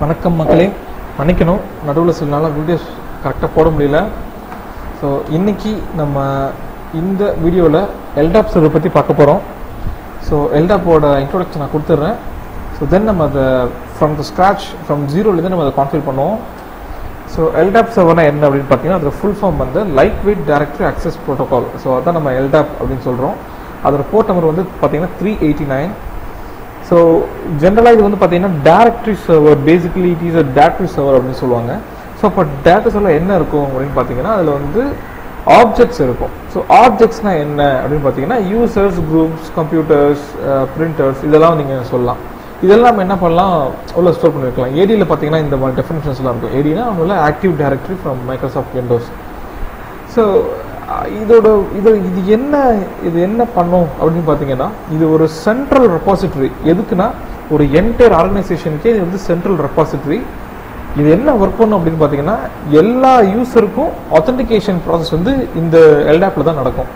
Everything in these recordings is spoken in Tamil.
வணக்கம் மக்களே. மன்னிக்கணும். நடுவில் சில நாளாக வீடியோஸ் கரெக்டாக போட முடியல. ஸோ இன்னைக்கு நம்ம இந்த வீடியோவில் எல்டாப் சர்வை பற்றி பார்க்க போகிறோம் ஸோ எல்டாப்போட இன்ட்ரொடக்ஷன் நான் கொடுத்துட்றேன். ஸோ தென் நம்ம அதை ஃப்ரம் த ஸ்க்ராச் ஃப்ரம் ஜீரோலேருந்து நம்ம அதை கான்ஃபிகர் பண்ணுவோம். ஸோ எல்டாப் சர்வர்னா என்ன அப்படின்னு பார்த்தீங்கன்னா அதோட ஃபுல் ஃபார்ம் வந்து light weight directory access protocol so அதான் நம்ம எல்டாப் அப்படின்னு சொல்கிறோம் அதோட போர்ட் நம்பர் வந்து பார்த்தீங்கன்னா த்ரீ எயிட்டி நைன் ஸோ ஜென்ரலாக இது வந்து பார்த்தீங்கன்னா directory server basically it is a directory server அப்படின்னு சொல்லுவாங்க. ஸோ அப்போ டேரக்டரி சர்வர் என்ன இருக்கும் அப்படின்னு பார்த்தீங்கன்னா அதில் வந்து ஆப்ஜெக்ட்ஸ் இருக்கும். ஸோ ஆப்ஜெக்ட்ஸ்னால் என்ன அப்படின்னு பார்த்தீங்கன்னா யூசர்ஸ் குரூப்ஸ் கம்ப்யூட்டர்ஸ் பிரிண்டர்ஸ் இதெல்லாம் நீங்கள் சொல்லலாம். இதெல்லாம் நம்ம என்ன பண்ணலாம் உள்ள ஸ்டோர் பண்ணி வைக்கலாம் ஏடியில் பார்த்தீங்கன்னா இந்த மாதிரி டெஃபினேஷன்ஸ்லாம் இருக்கும். ஏடினா அவங்கள active directory from Microsoft Windows so இதோட இது இது என்ன இது என்ன பண்ணும் அப்படின்னு பார்த்தீங்கன்னா இது ஒரு சென்ட்ரல் ரெப்பாசிட்டரி எதுக்குன்னா ஒரு என்டையர் ஆர்கனைசேஷனுக்கே இது வந்து சென்ட்ரல் ரெப்பாசிட்டரி இது என்ன ஒர்க் பண்ணும் அப்படின்னு பார்த்தீங்கன்னா எல்லா யூஸருக்கும் ஆத்தென்டிகேஷன் ப்ராசஸ் வந்து இந்த எல்டாப்பில் தான் நடக்கும்.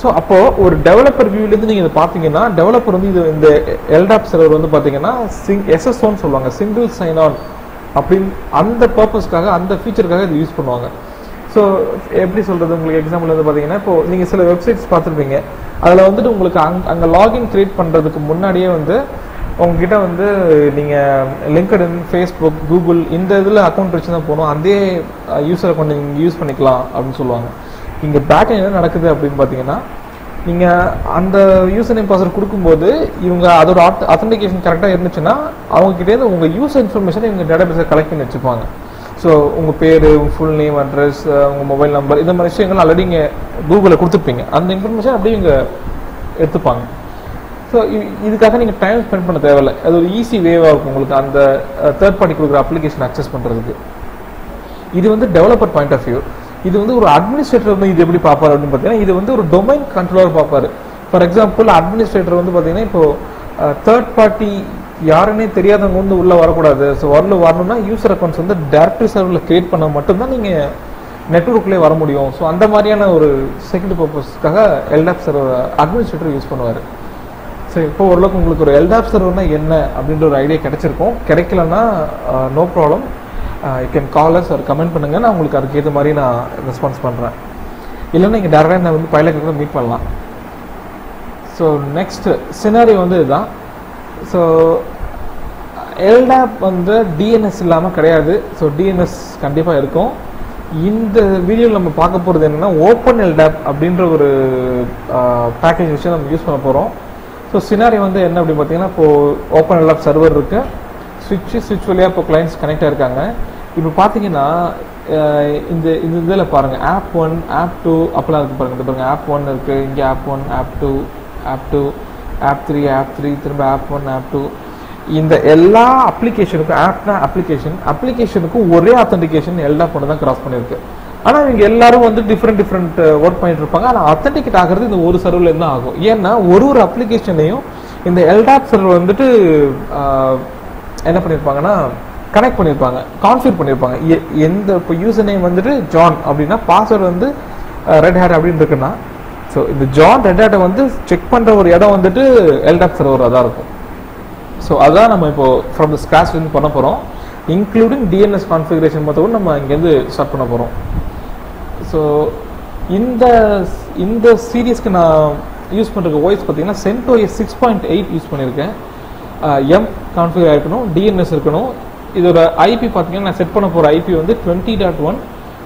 ஸோ அப்போது ஒரு டெவலப்பர் வியூலேருந்து நீங்கள் இதை பார்த்தீங்கன்னா டெவலப்பர் வந்து இது இந்த எல்டாப் சர்வர் வந்து பார்த்தீங்கன்னா சிங் எஸ்எஸ்ஓன்னு சொல்லுவாங்க சிங்கிள் சைன் ஆன் அப்படின்னு அந்த பர்பஸ்க்காக அந்த ஃபீச்சருக்காக இது யூஸ் பண்ணுவாங்க. ஸோ எப்படி சொல்கிறது உங்களுக்கு எக்ஸாம்பிள் வந்து பார்த்தீங்கன்னா இப்போ நீங்கள் சில வெப்சைட்ஸ் பார்த்துருப்பீங்க. அதில் வந்துட்டு உங்களுக்கு அங் அங்கே லாகின் கிரியேட் பண்ணுறதுக்கு முன்னாடியே வந்து உங்ககிட்ட வந்து நீங்கள் லிங்க்டின் ஃபேஸ்புக் கூகுள் இந்த இதில் அக்கௌண்ட் வச்சு தான் போகணும். அதே யூசர் அக்கௌண்ட் நீங்கள் யூஸ் பண்ணிக்கலாம் அப்படின்னு சொல்லுவாங்க. இங்கே பேக் என்ன நடக்குது அப்படின்னு பார்த்தீங்கன்னா நீங்கள் அந்த யூசர் நேம் பாஸ்வேர்ட் கொடுக்கும்போது இவங்க அதோட அத்தன்டிகேஷன் கரெக்டாக இருந்துச்சுன்னா அவங்ககிட்டேருந்து உங்கள் யூசர் இன்ஃபர்மேஷனை இவங்க டேட்டாபேஸை கலெக்ட் பண்ணி வச்சுப்பாங்க. ஸோ உங்கள் பேர் உங்கள் ஃபுல் நேம் அட்ரஸ் உங்கள் மொபைல் நம்பர் இந்த மாதிரி விஷயங்கள் ஆல்ரெடி இங்கே கூகுளில் கொடுத்துருப்பீங்க. அந்த இன்ஃபர்மேஷன் அப்படியே இங்கே எடுத்துப்பாங்க. ஸோ இதுக்காக நீங்கள் டைம் ஸ்பெண்ட் பண்ண தேவையில்லை. அது ஒரு ஈஸி வேவாக இருக்கும் உங்களுக்கு அந்த uh, தேர்ட் பார்ட்டி கொடுக்குற அப்ளிகேஷன் அக்சஸ் பண்ணுறதுக்கு இது வந்து டெவலப்பர் பாயிண்ட் ஆஃப் வியூ இது வந்து ஒரு அட்மினிஸ்ட்ரேட்டர் வந்து இது எப்படி பார்ப்பாரு அப்படின்னு பார்த்தீங்கன்னா இது வந்து ஒரு டொமைன் கண்ட்ரோலர் பார்ப்பாரு. ஃபார் எக்ஸாம்பிள் அட்மினிஸ்ட்ரேட்டர் வந்து பார்த்தீங்கன்னா இப்போ uh, தேர்ட் பார்ட்டி யாருன்னே தெரியாதவங்க வந்து உள்ளே வரக்கூடாது. ஸோ வரல வரணும்னா யூசர் அக்கௌண்ட்ஸ் வந்து டேரக்டரி சர்வரில் கிரியேட் பண்ணால் மட்டும்தான் நீங்கள் நெட்ஒர்க்லேயே வர முடியும். ஸோ அந்த மாதிரியான ஒரு செகண்ட் பர்பஸ்க்காக எல்டாப் சர்வர் அட்மினிஸ்ட்ரேட்டர் யூஸ் பண்ணுவார். ஸோ இப்போ ஓரளவுக்கு உங்களுக்கு ஒரு எல்டாப் சர்வர்னா என்ன அப்படின்ற ஒரு ஐடியா கிடைச்சிருக்கும். கிடைக்கலன்னா no problem you can call us ஒரு கமெண்ட் பண்ணுங்கள் நான் உங்களுக்கு அதுக்கு ஏற்ற மாதிரி நான் ரெஸ்பான்ஸ் பண்ணுறேன் இல்லைன்னா நீங்கள் டேரெக்டாக என்ன வந்து பைலட் கூட மீட் பண்ணலாம். ஸோ நெக்ஸ்ட் சினாரி வந்து இதுதான். ஸோ எல்டாப் வந்து டிஎன்எஸ் இல்லாமல் கிடையாது. ஸோ டிஎன்எஸ் கண்டிப்பாக இருக்கும். இந்த வீடியோவில் நம்ம பார்க்க போகிறது என்னென்னா ஓப்பன் எல்டாப் அப்படின்ற ஒரு பேக்கேஜ் வச்சு நம்ம யூஸ் பண்ண போகிறோம் ஸோ சினாரி வந்து என்ன அப்படின்னு பார்த்தீங்கன்னா இப்போது ஓப்பன் எல்டாப் சர்வர் இருக்குது சுவிட்சு சுவிட்ச் வழியாக இப்போ கிளைண்ட்ஸ் கனெக்டாக இருக்காங்க இப்போ பார்த்தீங்கன்னா இந்த இந்த இதில் பாருங்கள் ஆப் ஒன் ஆப் டூ அப்போலாம் இருக்குது பாருங்கள் இந்த பாருங்கள் ஆப் ஒன் இருக்குது இங்கே app one app two app two app three app three திரும்ப ஆப் ஒன் ஆப் டூ இந்த எல்லா அப்ளிகேஷனுக்கும் ஆப்னா அப்ளிகேஷன் அப்ளிகேஷனுக்கும் ஒரே ஆத்தன்டிகேஷன் எல்லா கொண்டு தான் கிராஸ் பண்ணியிருக்கு. ஆனால் இவங்க எல்லாரும் வந்து டிஃப்ரெண்ட் டிஃப்ரெண்ட் ஒர்க் பண்ணிட்டு இருப்பாங்க. ஆனால் அத்தன்டிகேட் ஆகிறது இந்த ஒரு சர்வரில் தான் ஆகும். ஏன்னா ஒரு ஒரு அப்ளிகேஷனையும் இந்த எல்டாப் சர்வர் வந்துட்டு என்ன பண்ணியிருப்பாங்கன்னா கனெக்ட் பண்ணியிருப்பாங்க கான்ஃபிகர் பண்ணியிருப்பாங்க. எந்த இப்போ யூசர் நேம் வந்துட்டு ஜான் அப்படின்னா பாஸ்வேர்டு வந்து ரெட் ஹேட் அப்படின்னு இருக்குன்னா ஸோ இந்த ஜான் ரெட் வந்து செக் பண்ணுற ஒரு இடம் வந்துட்டு எல்டாப் சர்வர் தான் இருக்கும். ஸோ அதான் நம்ம இப்போ ஃப்ரம் த ஸ்கிராச் வந்து பண்ண போகிறோம் இன்க்ளூடிங் டிஎன்எஸ் கான்ஃபிகரேஷன் மொத்தம் நம்ம இங்கேருந்து ஸ்டார்ட் பண்ண போகிறோம் ஸோ இந்த இந்த சீரியஸ்க்கு நான் யூஸ் பண்ணுற வாய்ஸ் பார்த்தீங்கன்னா CentOS six point eight use பண்ணியிருக்கேன். எம் கான்ஃபிகர் இருக்கணும் டிஎன்எஸ் இருக்கணும். இதோட ஐபி பார்த்தீங்கன்னா நான் செட் பண்ண போகிற ஐபி வந்து twenty dot one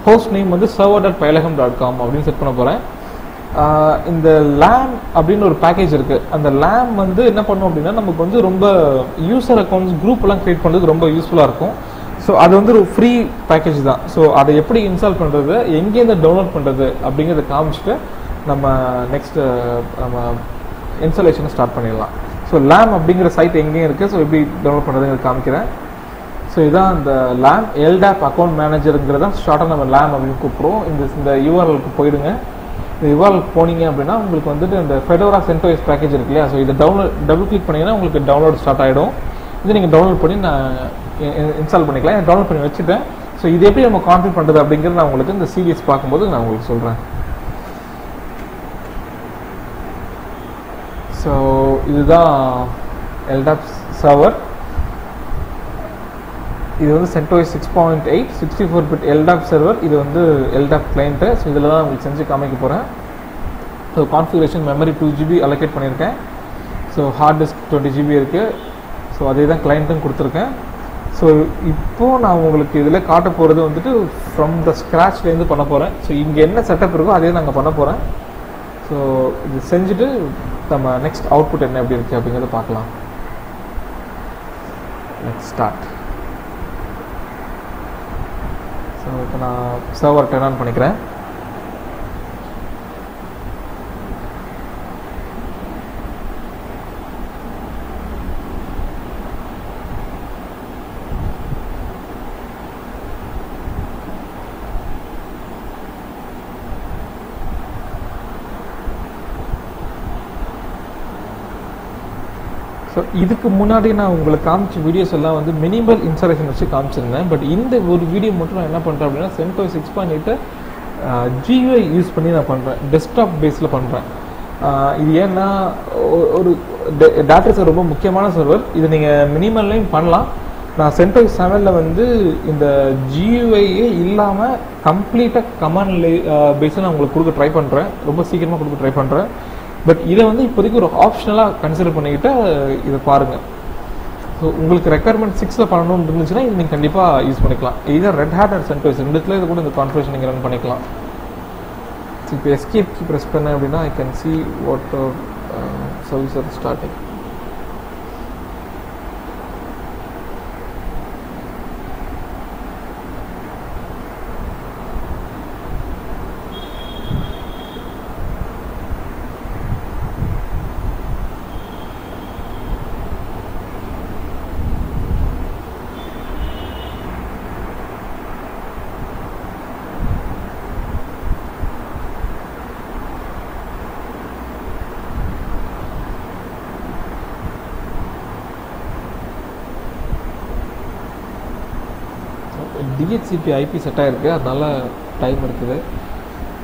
host name வந்து server dot Payilagam dot com அப்படின்னு செட் பண்ண போகிறேன் இந்த லேம் அப்படின்னு ஒரு பேக்கேஜ் இருக்குது அந்த லேம் வந்து என்ன பண்ணும் அப்படின்னா நமக்கு வந்து ரொம்ப யூசர் அக்கௌண்ட்ஸ் குரூப்லாம் க்ரியேட் பண்ணுறதுக்கு ரொம்ப யூஸ்ஃபுல்லாக இருக்கும். ஸோ அது வந்து ஒரு ஃப்ரீ பேக்கேஜ் தான். ஸோ அதை எப்படி இன்ஸ்டால் பண்ணுறது எங்கேருந்து டவுன்லோட் பண்ணுறது அப்படிங்கிறத காமிச்சிட்டு நம்ம நெக்ஸ்ட் நம்ம இன்ஸ்டாலேஷனை ஸ்டார்ட் பண்ணிடலாம். ஸோ லேம் அப்படிங்கிற சைட் எங்கேயும் இருக்குது ஸோ எப்படி டவுன்லோட் பண்ணுறதுங்கிறது காமிக்கிறேன். ஸோ இதான் அந்த லேம் எல்டாப் அக்கௌண்ட் மேனேஜருங்கிறத ஷார்ட்டாக நம்ம லேம் அப்படின்னு கூப்பிடுவோம் இந்த இந்த யூஆர்எலுக்கு போயிடுங்க. ரிவால் போனீங்க அப்படின்னா உங்களுக்கு வந்துட்டு இந்த ஃபெடோரா சென்டோஸ் பேக்கேஜ் இருக்கு இல்லையா? ஸோ இதை டவுன்லோட் டபுள் கிளிக் பண்ணிங்கன்னா உங்களுக்கு டவுன்லோட் ஸ்டார்ட் ஆகிடும் இது நீங்கள் டவுன்லோட் பண்ணி நான் இன்ஸ்டால் பண்ணிக்கலாம். டவுன்லோட் பண்ணி வச்சுட்டேன். ஸோ இது எப்படி நம்ம கான்ஃபிட் பண்ணுறது அப்படிங்கிறது நான் உங்களுக்கு இந்த சீரியஸ் பார்க்கும்போது நான் உங்களுக்கு சொல்கிறேன் ஸோ இதுதான் எல்டாப் சர்வர் இது வந்து CentOS six point eight sixty four bit LDAP server இது வந்து எல்டாப் கிளைண்ட்டு ஸோ இதில் தான் உங்களுக்கு செஞ்சு காமிக்க போகிறேன் so configuration memory two GB allocate பண்ணியிருக்கேன். So hard disk twenty GB இருக்குது ஸோ அதே தான் கிளைண்ட்டும் கொடுத்துருக்கேன். ஸோ இப்போது நான் உங்களுக்கு இதில் காட்ட போகிறது வந்துட்டு ஃப்ரம் த ஸ்க்ராட்ச்லேருந்து பண்ண போகிறேன் ஸோ இங்கே என்ன செட்டப் இருக்கோ அதே நாங்கள் பண்ண போகிறேன் ஸோ இது செஞ்சுட்டு நம்ம நெக்ஸ்ட் அவுட்புட் என்ன எப்படி இருக்குது அப்படிங்கிறத பார்க்கலாம். நெக்ஸ்ட் ஸ்டார்ட் உங்களுக்கு இப்போ நான் சர்வர் டர்ன் ஆன் பண்ணிக்கிறேன். ஸோ இதுக்கு முன்னாடி நான் உங்களுக்கு காமிச்ச வீடியோஸ் எல்லாம் வந்து மினிமல் இன்ஸ்டாலேஷன் வச்சு காமிச்சிருந்தேன். பட் இந்த ஒரு வீடியோ மட்டும் நான் என்ன பண்ணுறேன் அப்படின்னா CentOS six point eight GUI use பண்ணி நான் பண்ணுறேன் டெஸ்க்டாப் பேஸில் பண்ணுறேன் இது ஏன்னா ஒரு டேட்டா சர்வர் ரொம்ப முக்கியமான சர்வர் இது நீங்கள் மினிமல்லையும் பண்ணலாம். நான் சென்டோ செவனில் வந்து இந்த ஜியூஐயே இல்லாமல் கம்ப்ளீட்டாக கமாண்ட் பேஸில் நான் உங்களுக்கு கொடுக்க ட்ரை பண்ணுறேன் ரொம்ப சீக்கிரமாக கொடுக்க ட்ரை பண்ணுறேன் பட் இதை வந்து இப்போதைக்கு ஒரு ஆப்ஷனலாக கன்சிடர் பண்ணிக்கிட்டு இதை பாருங்கள் ஸோ உங்களுக்கு ரெக்குயர்மெண்ட் சிக்ஸில் பண்ணணும்னு இருந்துச்சுன்னா இது நீங்கள் கண்டிப்பாக யூஸ் பண்ணிக்கலாம். Either Red Hat and CentOS ரெண்டுத்தில் இது கூட இந்த கான்ஃபரேஷன் நீங்கள் ரன் பண்ணிக்கலாம். இப்போ எஸ்கேப் ப்ரெஸ் பண்ணேன் அப்படின்னா I can see what service are starting IP IP set ஆகிருக்கு அதனால டைம் இருக்குது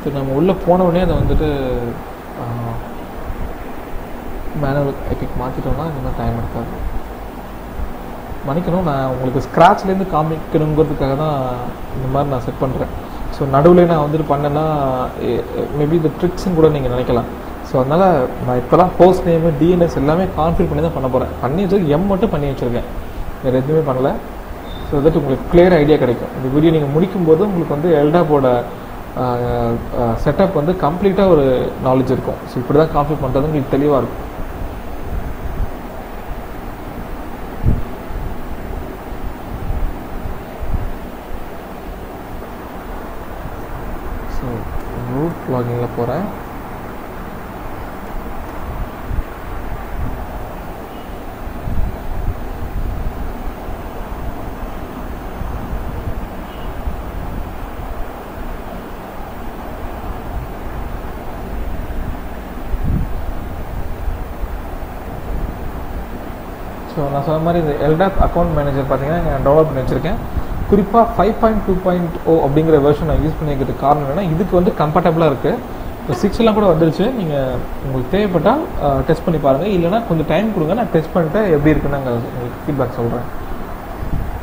ஸோ நம்ம உள்ளே போன உடனே அதை வந்துட்டு மேனுவல் ஐபிக்கு மாற்றிட்டோம்னா இந்த மாதிரி டைம் எடுக்காது. மன்னிக்கணும் நான் உங்களுக்கு ஸ்க்ராட்ச்லேருந்து காமிக்கணுங்கிறதுக்காக தான் இந்த மாதிரி நான் செட் பண்ணுறேன் ஸோ நடுவில் நான் வந்துட்டு பண்ணேன்னா மேபி இந்த ட்ரிக்ஸ்ன்னு கூட நீங்கள் நினைக்கலாம். ஸோ அதனால் நான் இப்போலாம் ஹோஸ்ட் நேமு டிஎன்எஸ் எல்லாமே கான்ஃபில் பண்ணி தான் பண்ண போகிறேன் பண்ணி வச்சு எம் மட்டும் பண்ணி வச்சுருக்கேன். வேறு எதுவுமே பண்ணலை. ஸோ தட் உங்களுக்கு கிளியர் ஐடியா கிடைக்கும். இந்த வீடியோ நீங்கள் முடிக்கும்போது உங்களுக்கு வந்து எல்டாப்போட செட்டப் வந்து கம்ப்ளீட்டாக ஒரு நாலேஜ் இருக்கும். ஸோ இப்படி தான் கான்ஃபில் பண்ணுறது உங்களுக்கு தெளிவாக இருக்கும் ஸோ ரூட் லாகிங்கில் போகிறேன் ஸோ நான் சொன்ன மாதிரி இந்த எல்டாப் அக்கௌண்ட் மேனேஜர் பார்த்தீங்கன்னா நான் டெவலப் பண்ணி வச்சிருக்கேன். குறிப்பாக five point two point O அப்படிங்கிற வெர்ஷன் நான் யூஸ் பண்ணிக்கிறதுக்கு காரணம் என்னென்னா இதுக்கு வந்து கம்ஃபர்டபுளாக இருக்குது இப்போ சிக்ஸ்லாம் கூட வந்துருச்சு. நீங்கள் உங்களுக்கு தேவைப்பட்டால் டெஸ்ட் பண்ணி பாருங்கள் இல்லைனா கொஞ்சம் டைம் கொடுங்க. நான் டெஸ்ட் பண்ணிட்டு எப்படி இருக்குன்னு நாங்கள் உங்களுக்கு ஃபீட்பேக் சொல்கிறேன்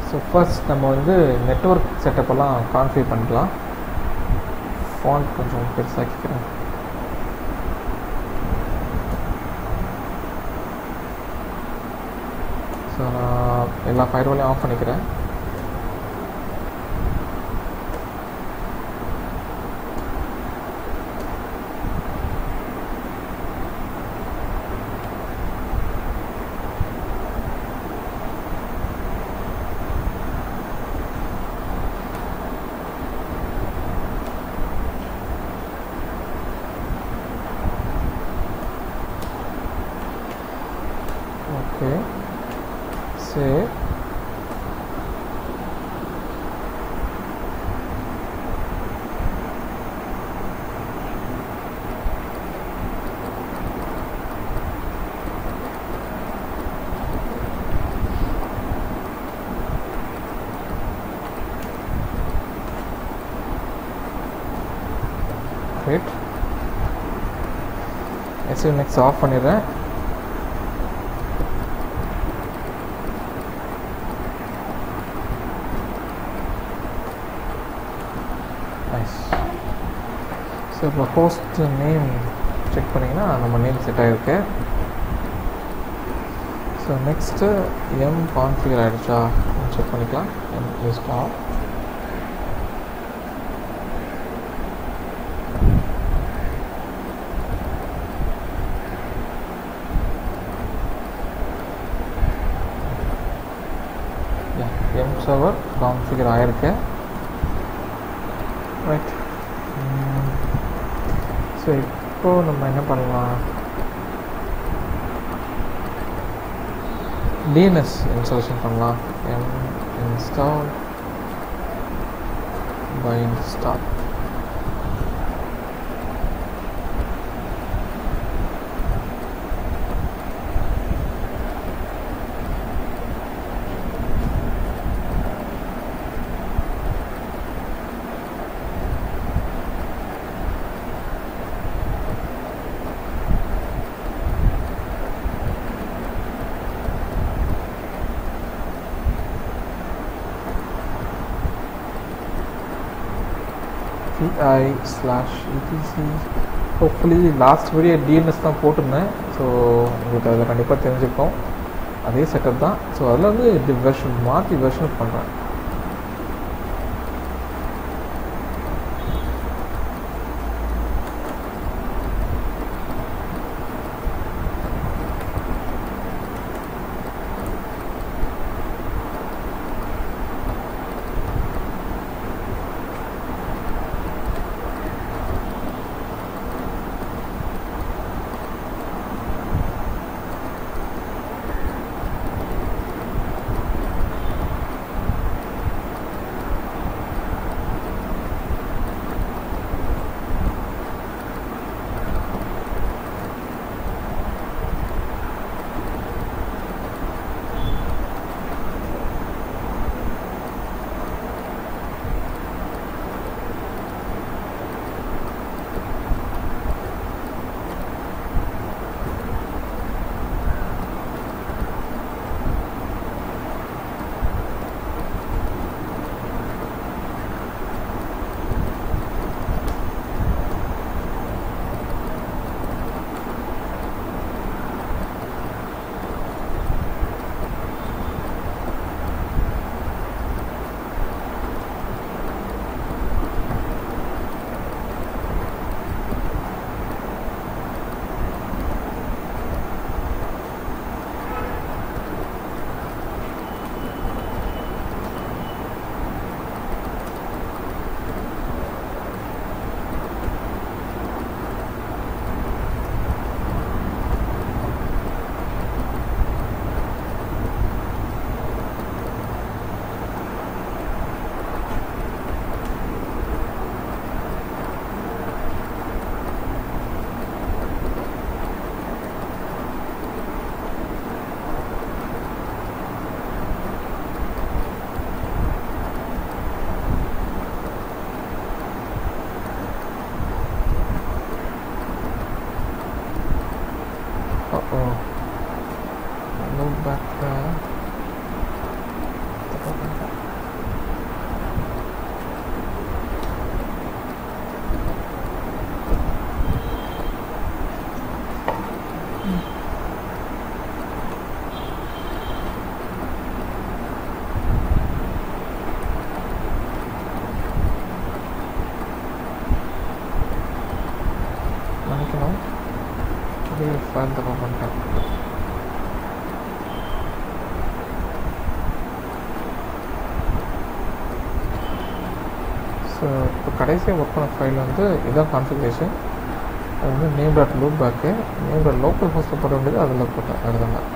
ஸோ ஃபர்ஸ்ட் நம்ம வந்து நெட்ஒர்க் செட்டப்பெல்லாம் கான்ஃபிகர் பண்ணிக்கலாம். ஃபாண்ட் கொஞ்சம் பெருசாக்கிக்கிறேன் ஸோ நான் எல்லா ஃபயர்வாலையும் ஆஃப் பண்ணிக்கிறேன். ரெசிவ் நெக்ஸ் ஆஃப் பண்ணிடுறேன். ஸோ இப்போ ஹோஸ்ட் நேம் செக் பண்ணிங்கன்னா நம்ம நேம் செட் ஆகிருக்கு ஸோ நெக்ஸ்ட்டு எம் கான்ஃபிகர் ஆகிடுச்சா செக் பண்ணிக்கலாம். Yum list of yum server configure ஆகிருக்கு ரைட் ஸோ இப்போது நம்ம என்ன பண்ணலாம்? டிஎன்எஸ் இன்ஸ்டாலேஷன் பண்ணலாம். Yum install by install pi slash etc hopefully last video DNS தான் போட்டிருந்தேன். ஸோ உங்களுக்கு அதை கண்டிப்பாக தெரிஞ்சுருக்கோம் அதே செட்டப் தான். ஸோ அதில் வந்து இது வெர்ஷன் மாற்றி வெர்ஷன் பண்ணுறேன் கடைசியாக ஒர்க் பண்ண ஃபைல் வந்து இதுதான் கான்ஃபிகரேஷன் அது வந்து name dot loop back name dot local ஹோஸ்ட்டில் போட வேண்டியது அதில் போட்டேன் அதுதான்.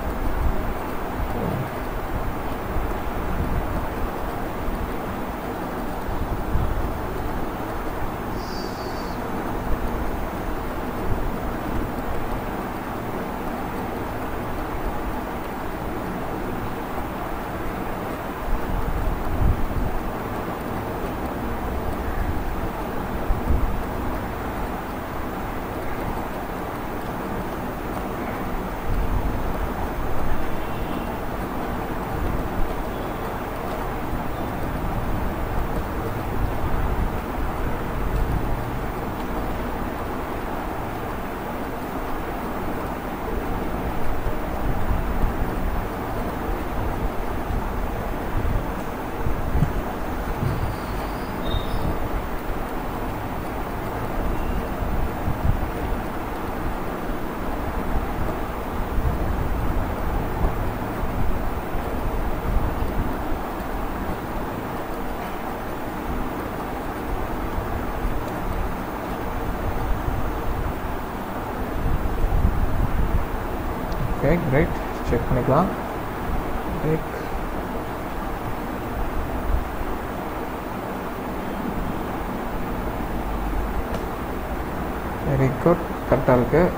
வெரி குட் கரெக்டாக இருக்குது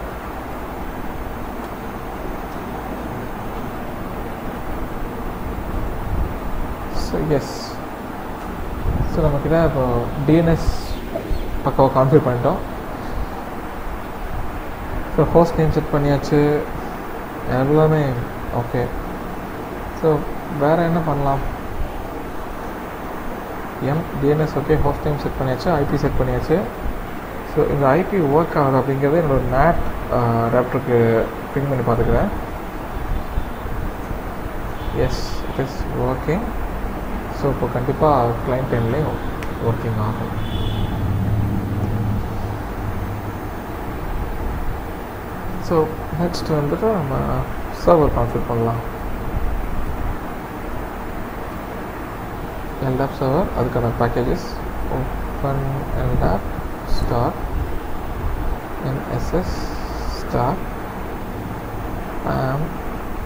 ஸோ எஸ் ஸோ நம்மக்கிட்ட இப்போ டிஎன்எஸ் பக்காவாக கான்ஃபியூர் பண்ணிட்டோம். ஸோ ஹோஸ்ட் நேம் செட் பண்ணியாச்சு. எல்லாமே ஓகே ஸோ வேறு என்ன பண்ணலாம்? Yum DNS okay host name set பண்ணியாச்சு ஐபி செட் பண்ணியாச்சு. ஸோ இந்த ஐபி ஒர்க் ஆகுது அப்படிங்கிறத என்னோட நேட் ரேப்டருக்கு பிங் பண்ணி பார்த்துக்கிறேன். Yes it is working so இப்போ கண்டிப்பாக கிளைண்ட் டைம்லேயும் ஒர்க்கிங் ஆகும். ஸோ நெக்ஸ்ட் வந்துட்டு நம்ம சர்வர் கான்ஃபிகர் பண்ணலாம். LDAP சர்வர் அதுக்கான packages open LDAP star NSS star PAM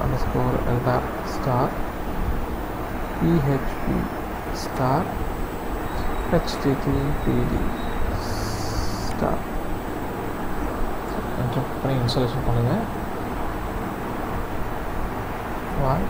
underscore LDAP star PHP star HTTPD star enter பண்ணி இன்ஸ்டாலேஷன் பண்ணுங்கள் ஒன்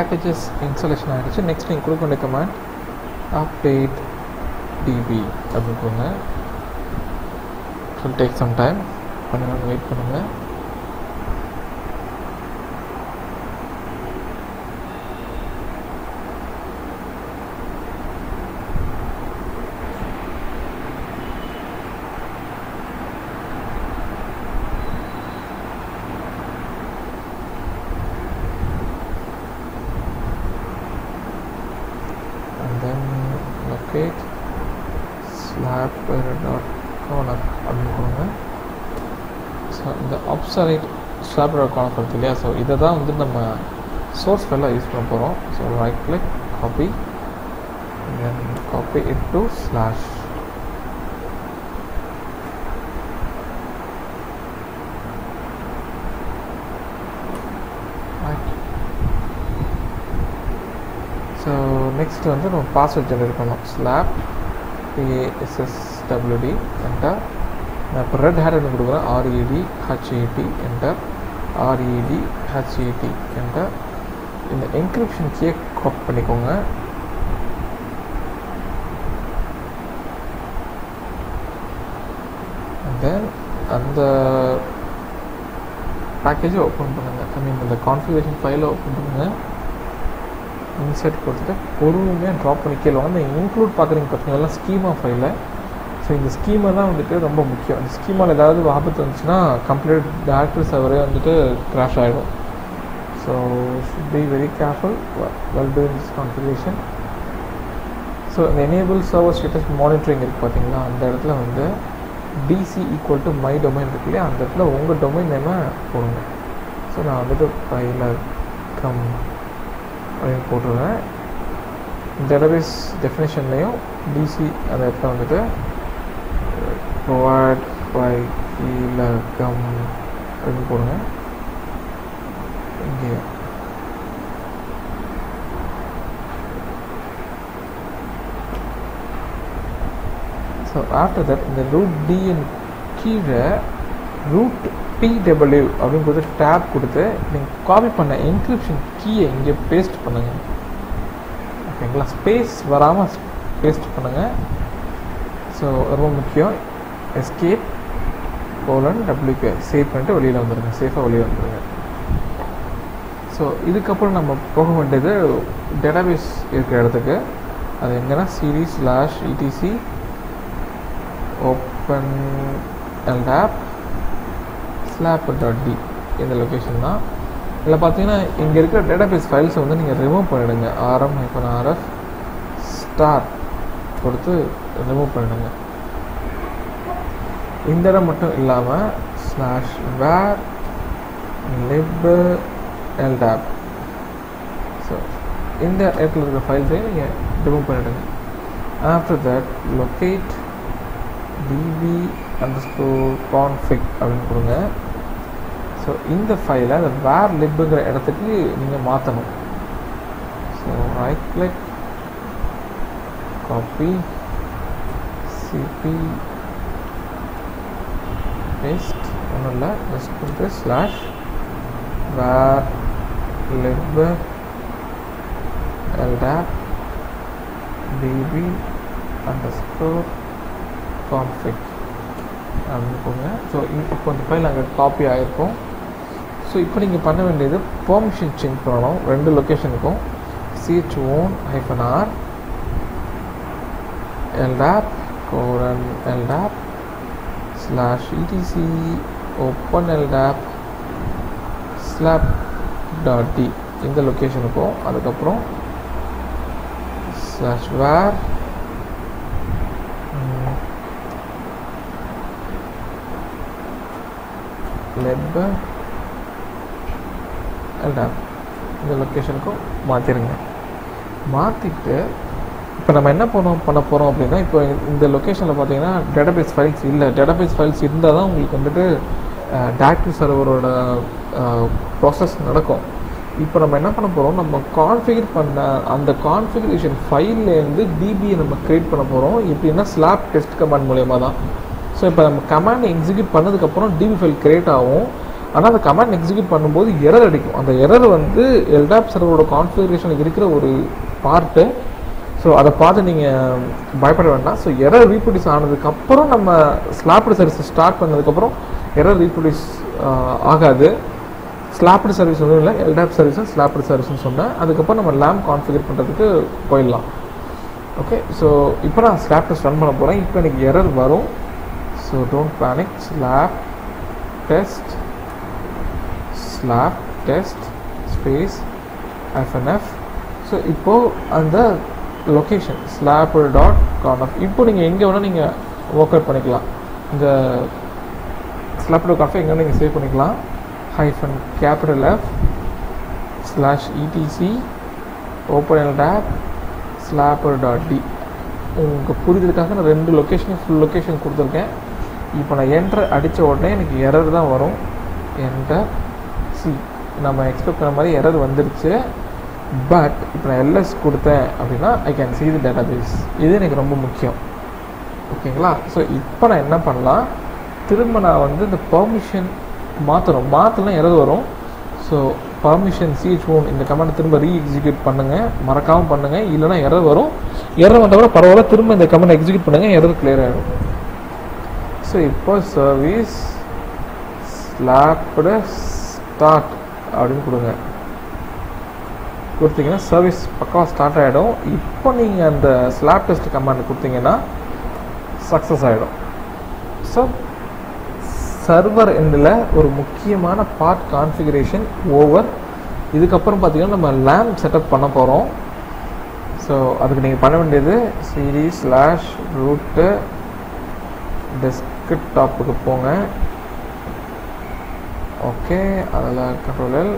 பேக்கேஜஸ் இன்ஸ்டாலேஷன் ஆகிடுச்சு நெக்ஸ்ட் நீங்கள் கொடுக்க வேண்டிய கமாண்ட் அப்டேட் டிபி அப்படின்னு கொடுங்க. டேக் சம் டைம் கொஞ்ச நேரம் வெயிட் பண்ணுங்கள் and then locate slab dot corner அப்படின்னு கொடுங்க ஸோ இந்த ஆப்சரைட் ஸ்லாப் டாட் இல்லையா? ஸோ இதை தான் வந்து நம்ம சோர்ஸ் ஃபைலாக யூஸ் பண்ண போகிறோம் so right click copy then copy it to slash so next வந்து நம்ம பாஸ்வேர்ட் ஜெனரேட் பண்ணோம் ஸ்லாப் பிஏஎஸ்எஸ்டபிள்யூடி என்ட்டா நான் இப்போ ரெட் ஹேட் ஒன்று கொடுக்குறேன் RED HAT enter RED HAT enter இந்த என்கிரிப்ஷன் கீயை காப்பி பண்ணிக்கோங்க. தென் அந்த பேக்கேஜை ஓப்பன் பண்ணுங்கள் ஐ மீன் இந்த கான்ஃபிகரேஷன் ஃபைலை ஓப்பன் பண்ணுங்கள் இன்சர்ட் கொடுத்துட்டு பொறுமையாக ட்ராப் பண்ணி கீழே வந்து இன்க்ளூட் பார்க்குறீங்க பார்த்தீங்கன்னா ஸ்கீமா ஃபைலை ஸோ இந்த ஸ்கீமை தான் வந்துட்டு ரொம்ப முக்கியம். இந்த ஸ்கீமால் ஏதாவது ஆபத்து வந்துச்சுன்னா கம்ப்ளீட் டேரக்டர் அவரே வந்துட்டு க்ராஷ் ஆகிடும் so should be very careful well do this configuration so இந்த எனேபிள் சர்வர் ஸ்டேட்டஸ் மானிட்டரிங் இருக்குது பார்த்தீங்களா அந்த இடத்துல வந்து DC equal to my domain இருக்கு இல்லையா? அந்த இடத்துல உங்கள் டொமைன் நேமை போடுங்க. ஸோ நான் வந்துட்டு பைலர் கம் அப்படின்னு போட்டுருவேன். டேட்டாபேஸ் டெஃபினேஷன்லேயும் டிசி அந்த இடத்துல வந்துட்டு ப்ரொவைட் பை கம் அப்படின்னு போடுங்க இங்கே ஸோ ஆஃப்டர் தட் இந்த ரூட் டிஎன் கீழே ரூட் பிடபிள்யூ அப்படின்னு கொடுத்து டேப் கொடுத்து நீங்கள் காப்பி பண்ண என்கிரிப்ஷன் கீயை இங்கே பேஸ்ட் பண்ணுங்கள் ஓகேங்களா ஸ்பேஸ் வராமல் பேஸ்ட் பண்ணுங்கள் ஸோ ரொம்ப முக்கியம். எஸ்கேப் கோலன் டபிள்யூகே சேவ் பண்ணிட்டு வெளியில் வந்துடுங்க சேஃபாக வெளியே வந்துடுங்க ஸோ இதுக்கப்புறம் நம்ம போக வேண்டியது டேட்டாபேஸ் இருக்கிற இடத்துக்கு. அது எங்கன்னா CD slash etc open LDAP slap dot D இந்த லொக்கேஷன் தான். இதில் பார்த்தீங்கன்னா இங்கே இருக்கிற டேட்டாபேஸ் ஃபைல்ஸை வந்து நீங்கள் ரிமூவ் பண்ணிவிடுங்க ஆர்எம் ஹைஃபன் ஆர்எஃப் ஸ்டார் கொடுத்து ரிமூவ் பண்ணிவிடுங்க இந்த இடம் மட்டும் இல்லாமல் slash var lib LDAP so இந்த இடத்துல இருக்கிற ஃபைல்ஸையும் நீங்கள் ரிமூவ் பண்ணிவிடுங்க after that locate DB underscore config அப்படின்னு கொடுங்க. ஸோ இந்த ஃபைலை அந்த வேர் லிப்புங்கிற இடத்துக்கு நீங்கள் மாற்றணும் so right click copy CP paste ஒன்றும் இல்லை. ஜஸ்ட் கொடுத்து slash var lib LDAP DB underscore config அப்படின்னு போங்க. ஸோ இப்போ இந்த ஃபைல் அங்கே காப்பி ஆகிருக்கும் ஸோ இப்போ நீங்கள் பண்ண வேண்டியது பெர்மிஷன் சேஞ்ச் பண்ணணும். ரெண்டு லொக்கேஷனுக்கும் CH own hyphen R LDAP colon LDAP slash etc open LDAP slap dot D இந்த லொக்கேஷனுக்கும் அதுக்கப்புறம் ஸ்லாஷ் வேர் லெப் எல்டாப் இந்த லொக்கேஷனுக்கும் மாற்றிடுங்க மாற்றிட்டு இப்போ நம்ம என்ன பண்ணோம் பண்ண போகிறோம் அப்படின்னா இப்போ இந்த லொக்கேஷனில் பார்த்தீங்கன்னா டேட்டாபேஸ் ஃபைல்ஸ் இல்லை. டேட்டாபேஸ் ஃபைல்ஸ் இருந்தால் தான் உங்களுக்கு வந்துட்டு டேக்டிவ் சர்வரோட ப்ராசஸ் நடக்கும். இப்போ நம்ம என்ன பண்ண போகிறோம் நம்ம கான்ஃபிகர் பண்ண அந்த கான்ஃபிகரேஷன் ஃபைல்லேருந்து டிபியை நம்ம க்ரியேட் பண்ண போகிறோம் எப்படின்னா ஸ்லாப் டெஸ்ட் கமாண்ட் மூலயமா தான். ஸோ இப்போ நம்ம கமாண்ட் எக்ஸிக்யூட் பண்ணதுக்கப்புறம் டிபி ஃபைல் க்ரியேட் ஆகும். ஆனால் அந்த கமாண்ட் எக்ஸிக்யூட் பண்ணும்போது எரர் அடிக்கும். அந்த எரர் வந்து எல்டாப் சர்வரோட கான்ஃபிகரேஷன் இருக்கிற ஒரு பார்ட்டு ஸோ அதை பார்த்து நீங்கள் பயப்பட வேண்டாம். ஸோ எரர் ரீப்ரொடியூஸ் ஆனதுக்கப்புறம் நம்ம ஸ்லாப்டு சர்வீஸை ஸ்டார்ட் பண்ணதுக்கப்புறம் எரர் ரீப்ரொடியூஸ் ஆகாது. ஸ்லாப்டு சர்வீஸ் ஒன்றும் இல்லை. எல்டாப் சர்வீஸும் ஸ்லாப்டு சர்வீஸ்னு சொன்னேன். அதுக்கப்புறம் நம்ம லேம் கான்ஃபிகர் பண்ணுறதுக்கு போயிடலாம். ஓகே ஸோ இப்போ நான் ஸ்லாப்டு ரன் பண்ண போகிறேன் இப்போ எனக்கு எரர் வரும். So don't panic slap test slap test space FNF so இப்போது அந்த லொக்கேஷன் ஸ்லாப்பர் டாட் கார்னர் இப்போ நீங்கள் எங்கே வேணால் நீங்கள் ஒர்க் அவுட் பண்ணிக்கலாம். இந்த ஸ்லாப் டாட் கான்ஃப் எங்கே நீங்கள் சேவ் பண்ணிக்கலாம். Hyphen capital F slash etc open LDAP slapd dot D உங்கள் புரிதலுக்காக நான் ரெண்டு லொக்கேஷன் ஃபுல் லொக்கேஷன் கொடுத்துருக்கேன். இப்போ நான் என்ட்ரு அடித்த உடனே எனக்கு எரர் தான் வரும். என்டர் சி நம்ம எக்ஸ்பெக்ட் பண்ண மாதிரி எரர் வந்துருச்சு. பட் இப்போ நான் எல்எஸ் கொடுத்தேன் அப்படின்னா I can see the database இது எனக்கு ரொம்ப முக்கியம். ஓகேங்களா ஸோ இப்போ நான் என்ன பண்ணலாம்? திரும்ப நான் வந்து இந்த பர்மிஷன் மாற்றணும் மாற்றலாம் எரர் வரும். ஸோ பர்மிஷன் சிஹெச் ஓன் இந்த கமெண்ட் திரும்ப ரீ எக்ஸிக்யூட் பண்ணுங்கள் மறக்காமல் பண்ணுங்கள் இல்லைனா எரர் வரும். எரர் வந்தால் கூட பரவாயில்ல திரும்ப இந்த கமெண்ட் எக்ஸிக்யூட் பண்ணுங்கள் எரர் கிளியர் ஆகிடும் ஸோ இப்போ சர்வீஸ் ஸ்லாப்டு ஸ்டார்ட் அப்படின்னு கொடுங்க. கொடுத்தீங்கன்னா சர்வீஸ் பக்காவாக ஸ்டார்ட் ஆகிடும் இப்போ நீங்கள் அந்த ஸ்லாப் டெஸ்ட் கமாண்ட் கொடுத்தீங்கன்னா சக்ஸஸ் ஆகிடும் ஸோ சர்வர் எண்டில் ஒரு முக்கியமான பார்ட் கான்ஃபிகரேஷன் ஓவர் இதுக்கப்புறம் பார்த்தீங்கன்னா நம்ம லேம் செட்டப் பண்ண போகிறோம் ஸோ அதுக்கு நீங்கள் பண்ண வேண்டியது சிடி ஸ்லாஷ் ரூட்டு டெஸ்க்டாப்புக்கு போங்க. ஓகே அதில் control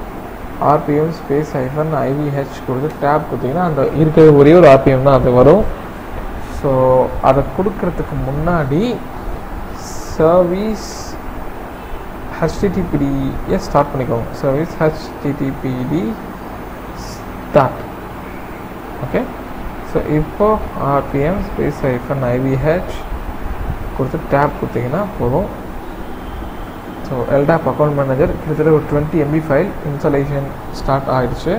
RPM space hyphen IVH கொடுத்து டேப் கொடுத்தீங்கன்னா அந்த இருக்கிற ஒரே ஒரு ஆர்பிஎம் தான் அது வரும். ஸோ அதை கொடுக்கறதுக்கு முன்னாடி சர்வீஸ் ஹெச்டிடிபிடியை ஸ்டார்ட் பண்ணிக்கோங்க. Service HTTPD start okay so இப்போ ஆர்பிஎம் ஸ்பேஸ் ஐஃபன் ஐவிஹெச் கொடுத்து டேப் கொடுத்தீங்கன்னா போதும். ஸோ எல்டாப் அக்கௌண்ட் மேனேஜர் கிட்டத்தட்ட ஒரு twenty MB file installation start ஆகிடுச்சு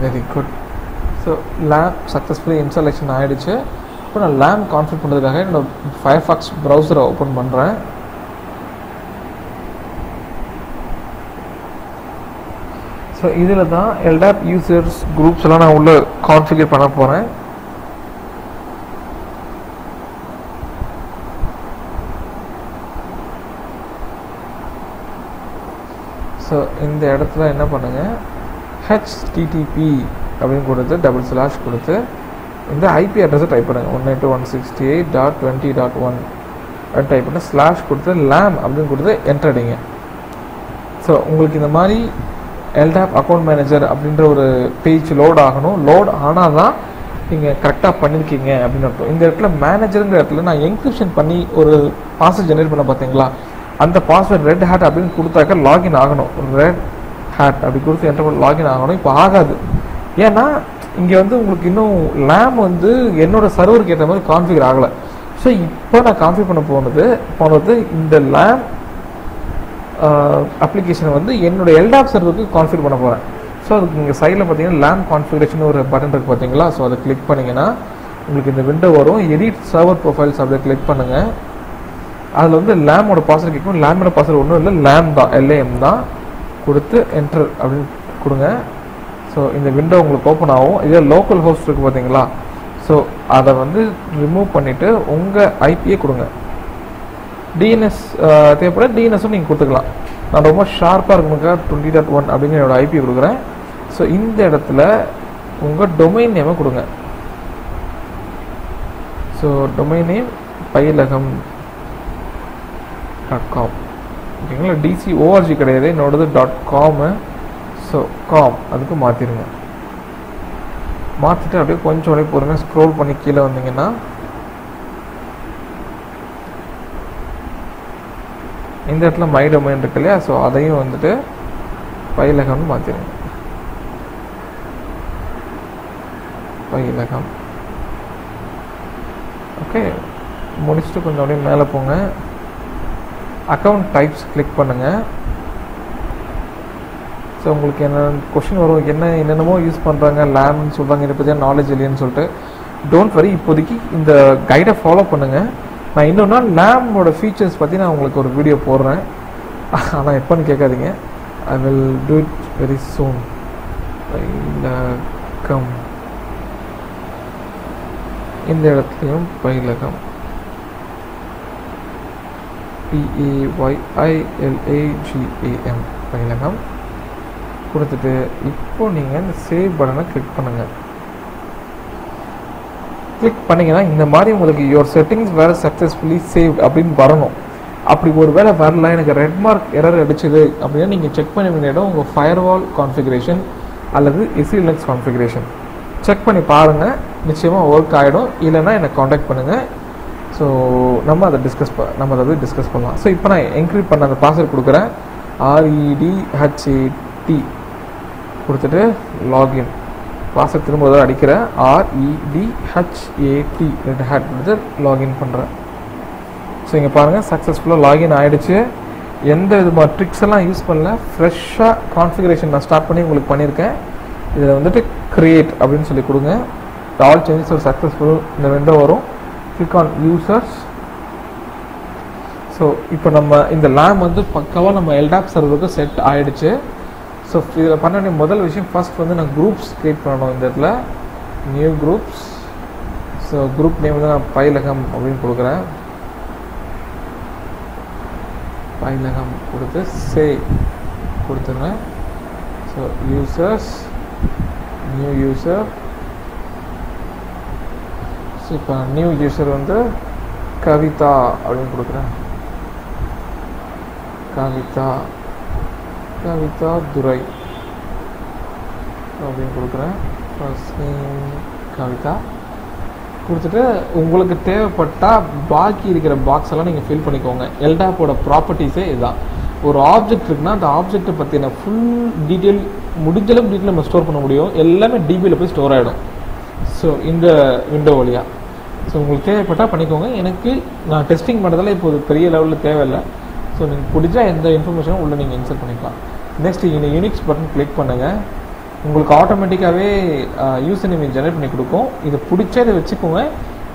very good so LAM successfully installation ஆகிடுச்சு இப்போ நான் லேம் கான்ஃபிக் பண்ணுறதுக்காக என்னோட ஃபயர்ஃபாக்ஸ் ப்ரௌசரை ஓப்பன் பண்ணுறேன் ஸோ இதில் தான் எல்டாப் யூசர்ஸ் குரூப்ஸ் எல்லாம் நான் உள்ள கான்ஃபிகர் பண்ண போகிறேன் ஸோ இந்த இடத்துல என்ன பண்ணுங்கள் ஹெச்டிடிபி அப்படின்னு கொடுத்து டபுள் ஸ்லாஷ் கொடுத்து இந்த ஐபி அட்ரஸை டைப் பண்ணுங்கள் one eight one sixty eight dot twenty dot one type பண்ணி ஸ்லாஷ் கொடுத்து லேம் அப்படின்னு கொடுத்து என்டர் அடிங்க. ஸோ உங்களுக்கு இந்த மாதிரி எல்டாப் அக்கௌண்ட் மேனேஜர் அப்படின்ற ஒரு பேஜ் லோட் ஆகணும். லோட் ஆனால் தான் நீங்கள் கரெக்டாக பண்ணியிருக்கீங்க அப்படின்னு அர்த்தம். இந்த இடத்துல மேனேஜருங்கிற இடத்துல நான் என்கிரிப்ஷன் பண்ணி ஒரு பாஸ்வேர்ட் ஜெனரேட் பண்ண பார்த்தீங்களா? அந்த பாஸ்வேர்ட் ரெட் ஹேட் அப்படின்னு கொடுத்தாக்க லாகின் ஆகணும். ரெட் ஹேட் அப்படி கொடுத்து என்டர் லாகின் ஆகணும். இப்போ ஆகாது. ஏன்னா இங்கே வந்து உங்களுக்கு இன்னும் லேம் வந்து என்னோட சர்வருக்கு ஏற்ற மாதிரி கான்ஃபிகர் ஆகலை. ஸோ இப்போ நான் கான்ஃபிகர் பண்ண போனது போனது இந்த லேம் அப்ளிகேஷனை வந்து என்னோட எல்டாப் சர்வருக்கு கான்ஃபிகர் பண்ண போகிறேன் ஸோ அதுக்கு இங்கே சைடில் பார்த்தீங்கன்னா லேம் கான்ஃபிகரேஷன் ஒரு பட்டன் இருக்குது பார்த்தீங்களா ஸோ அதை கிளிக் பண்ணிங்கன்னா உங்களுக்கு இந்த விண்டோ வரும். எடிட் சர்வர் ப்ரொஃபைல்ஸ் அப்படியே கிளிக் பண்ணுங்கள் அதில் வந்து லேமோட பாஸ்வேர்ட் கேட்கும். லேமோட பாஸ்வேர்ட் ஒன்றும் இல்லை லேம் தான். எல்ஏஎம் தான். கொடுத்து என்டர் அப்படின்னு கொடுங்க. ஸோ இந்த விண்டோ உங்களுக்கு ஓப்பன் ஆகும். இதே லோக்கல் ஹோஸ்ட் இருக்குது பார்த்தீங்களா? ஸோ அதை வந்து ரிமூவ் பண்ணிவிட்டு உங்கள் ஐபியை கொடுங்க. டிஎன்எஸ் தேவைப்பட டிஎன்எஸும் நீங்கள் கொடுத்துக்கலாம். நான் ரொம்ப ஷார்ப்பாக இருக்கணுக்கா டுவெண்ட்டி டாட் ஒன் அப்படிங்கிற என்னோட ஐபி கொடுக்குறேன். ஸோ இந்த இடத்துல உங்கள் டொமைன் நேமை கொடுங்க. So domain name Payilagam dot com ஓகேங்களா? டிசி ஓஆர்ஜி கிடையாது. என்னோடது டாட் காமு ஸோ காம் அதுக்கு மாற்றிடுங்க மாற்றிட்டு அப்படியே கொஞ்சம் அப்படியே பொறுமையாக ஸ்க்ரோல் பண்ணி கீழே வந்தீங்கன்னா இந்த இடத்துல மை டொமைன் இருக்கு இல்லையா? ஸோ அதையும் வந்துட்டு பயிலகம்னு மாற்றிடுங்க பயிலகம் ஓகே முடிச்சுட்டு கொஞ்சம் அப்படியே மேலே போங்க. அக்கௌண்ட் டைப்ஸ் கிளிக் பண்ணுங்கள் ஸோ உங்களுக்கு என்ன கொஷின் வரும் என்ன என்னென்னமோ யூஸ் பண்ணுறாங்க லேம்னு சொல்கிறாங்க இதை பற்றி நாலேஜ் இல்லைன்னு சொல்லிட்டு. டோன்ட் வரி இப்போதைக்கு இந்த கைடை ஃபாலோ பண்ணுங்கள் நான் இன்னொன்று லேமோட ஃபீச்சர்ஸ் பற்றி நான் உங்களுக்கு ஒரு வீடியோ போடுறேன். ஆனால் எப்போன்னு கேட்காதீங்க. I will do it very soon come. இந்த இடத்துலையும் பயிலகம் பிஏஒய்ஐஎல்ஏஜிஏஎம் பயிலகம் கொடுத்துட்டு இப்போ நீங்கள் இந்த சேவ் பட்டனை கிளிக் பண்ணுங்கள் கிளிக் பண்ணிங்கன்னா இந்த மாதிரி உங்களுக்கு யுவர் செட்டிங்ஸ் வேறு சக்ஸஸ்ஃபுல்லி சேவ் அப்படின்னு வரணும். அப்படி ஒரு வேளை வரல எனக்கு ரெட் மார்க் எரர் அடிச்சது அப்படின்னா நீங்கள் செக் பண்ண வேண்டிய இடம் உங்கள் ஃபயர்வால் கான்ஃபிகரேஷன் அல்லது எஸ்இலெக்ஸ் கான்ஃபிகரேஷன் செக் பண்ணி பாருங்கள் நிச்சயமாக ஒர்க் ஆகிடும் இல்லைன்னா என்னை காண்டாக்ட் பண்ணுங்கள் ஸோ நம்ம அதை டிஸ்கஸ் ப நம்ம அதை டிஸ்கஸ் பண்ணலாம். ஸோ இப்போ நான் என்க்ரீட் பண்ண அந்த பாஸ்வேர்ட் கொடுக்குறேன். ஆர்இடிஹெச்ஏடி கொடுத்துட்டு லாகின் பாஸ்வேர்ட் திரும்ப ஒரு அடிக்கிறேன். ஆர்இடிஹெச்ஏடி ரெண்டு ஹேட் கொடுத்து லாகின் பண்ணுறேன் ஸோ இங்கே பாருங்கள் சக்ஸஸ்ஃபுல்லாக லாகின் ஆகிடுச்சு எந்த விதமான ட்ரிக்ஸ் எல்லாம் யூஸ் பண்ணல. ஃப்ரெஷ்ஷாக கான்ஃபிகரேஷன் நான் ஸ்டார்ட் பண்ணி உங்களுக்கு பண்ணியிருக்கேன். இதில் வந்துட்டு க்ரியேட் அப்படின்னு சொல்லி கொடுங்க. ஆல் சேஞ்சஸ் ஒரு சக்ஸஸ்ஃபுல் இந்த விண்டோ வரும். கிளிக் ஆன் யூசர்ஸ் ஸோ இப்போ நம்ம இந்த லேம் வந்து பக்காவாக நம்ம எல்டாப் சர்வருக்கு செட் ஆகிடுச்சு ஸோ இதில் பண்ண வேண்டிய முதல் விஷயம் ஃபர்ஸ்ட் வந்து நான் குரூப்ஸ் க்ரியேட் பண்ணணும் இந்த இடத்துல. New groups so group name வந்து நான் பயிலகம் அப்படின்னு கொடுக்குறேன். பயிலகம் கொடுத்து சே கொடுத்துருங்க so users new user so இப்போ நியூ யூசர் வந்து கவிதா அப்படின்னு கொடுக்குறேன். கவிதா. கவிதா துரை. அப்படின்னு கொடுக்குறேன். First name Kavitha. கொடுத்துட்டு உங்களுக்கு தேவைப்பட்டால் பாக்கி இருக்கிற பாக்ஸ் எல்லாம் நீங்கள் ஃபில் பண்ணிக்கோங்க. எல்டாப்போட ப்ராப்பர்ட்டிஸே இதுதான். ஒரு ஆப்ஜெக்ட் இருக்குன்னா அந்த ஆப்ஜெக்ட்டை பற்றின ஃபுல் டீட்டெயில் முடிஞ்சளவுக்கு டீட்டெயில் நம்ம ஸ்டோர் பண்ண முடியும். எல்லாமே டிபியில் போய் ஸ்டோர் ஆகிடும் ஸோ இந்த விண்டோ வழியாக ஸோ உங்களுக்கு தேவைப்பட்டால் பண்ணிக்கோங்க. எனக்கு நான் டெஸ்டிங் பண்ணுறதால இப்போ ஒரு பெரிய லெவலில் தேவையில்லை. ஸோ நீங்கள் பிடிச்சா எந்த இன்ஃபர்மேஷனும் உள்ளே நீங்கள் இன்சர்ட் பண்ணிக்கலாம். நெக்ஸ்ட் இந்த யூனிக்ஸ் பட்டன் கிளிக் பண்ணுங்கள் உங்களுக்கு ஆட்டோமேட்டிக்காகவே யூசர் நேம் ஜெனரேட் பண்ணி கொடுக்கும். இதை பிடிச்சா இதை வச்சுக்கோங்க.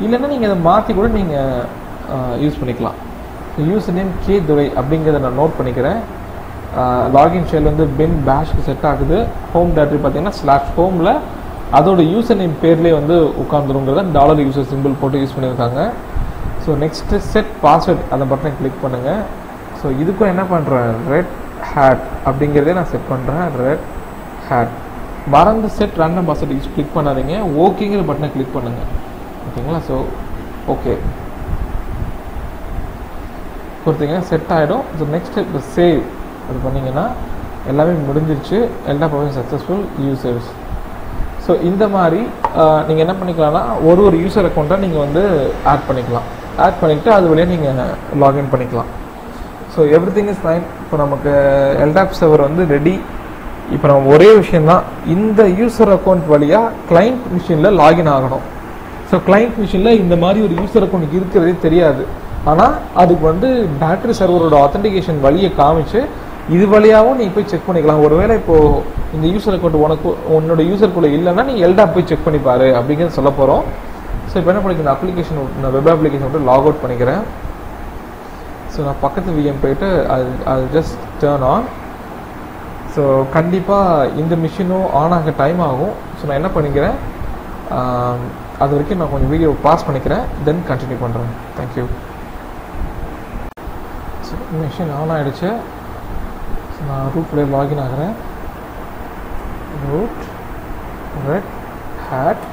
இல்லைன்னா நீங்கள் இதை மாற்றி கூட நீங்கள் யூஸ் பண்ணிக்கலாம். யூசர் நேம் கே துரை அப்படிங்கிறத நான் நோட் பண்ணிக்கிறேன். லாகின் ஷேல் வந்து பின் பேஷ்க்கு செட் ஆகுது. ஹோம் டேட்ரி பார்த்தீங்கன்னா ஸ்லாஷ் ஹோமில் அதோட யூசர் நேம் பேர்லேயே வந்து உட்காந்துருங்கிறத டாலர் யூசர் சிம்பிள் போட்டு யூஸ் பண்ணியிருக்காங்க. ஸோ நெக்ஸ்ட்டு செட் பாஸ்வேர்ட் அந்த பட்டனை கிளிக் பண்ணுங்கள் ஸோ இதுக்கும் என்ன பண்ணுறேன் ரெட் ஹேட் அப்படிங்கிறதே நான் செட் பண்ணுறேன் ரெட் ஹேட் மறந்து set random password use click பண்ணாதீங்க. ஓகேங்கிற பட்டனை கிளிக் பண்ணுங்கள் ஓகேங்களா? ஸோ ஓகே கொடுத்தீங்கன்னா செட் ஆகிடும் ஸோ நெக்ஸ்ட் இப்போ சேவ் அது பண்ணிங்கன்னா எல்லாமே முடிஞ்சிருச்சு. எல்லா ப்ரொவையும் சக்ஸஸ்ஃபுல் யூசர்ஸ் ஸோ இந்த மாதிரி நீங்கள் என்ன பண்ணிக்கலாம்னா ஒரு ஒரு யூசர் அக்கௌண்ட்டாக நீங்கள் வந்து ஆட் பண்ணிக்கலாம். ஆட் பண்ணிவிட்டு அது வழியாக நீங்கள் லாகின் பண்ணிக்கலாம். So everything is fine இப்போ நமக்கு எல்டாப் சர்வர் வந்து ரெடி இப்போ நம்ம ஒரே விஷயந்தான் இந்த யூசர் அக்கௌண்ட் வழியாக கிளைண்ட் மிஷினில் லாகின் ஆகணும். ஸோ கிளைண்ட் மிஷினில் இந்த மாதிரி ஒரு யூசர் அக்கௌண்ட் இருக்கிறதே தெரியாது. ஆனால் அதுக்கு வந்து பேட்டரி சர்வரோட ஆத்தென்டிகேஷன் வழியை காமிச்சு இது வழியாகவும் நீ போய் செக் பண்ணிக்கலாம். ஒருவேளை இப்போ இந்த யூசர் அக்கௌண்ட் உனக்கு உன்னோட யூசருக்குள்ளே இல்லைன்னா நீ எல்டா போய் செக் பண்ணி பாரு அப்படிங்கிறது சொல்ல போகிறோம் ஸோ இப்போ என்ன பண்ணிக்கிறேன் அப்ளிகேஷன் நான் வெப் அப்ளிகேஷன் விட்டு லாக் அவுட் பண்ணிக்கிறேன். ஸோ நான் பக்கத்து விஎம் போயிட்டு அது அது ஜஸ்ட் டேர்ன் ஆன் ஸோ கண்டிப்பாக இந்த மிஷினும் ஆன் ஆக டைம் ஆகும். ஸோ நான் என்ன பண்ணிக்கிறேன்? அது வரைக்கும் நான் கொஞ்சம் வீடியோ பாஸ் பண்ணிக்கிறேன். தென் கண்டினியூ பண்ணுறேன் thank you so machine on ஆகிடுச்சு ஸோ நான் ரூட்லேயே லாகின் ஆகிறேன். Root red hat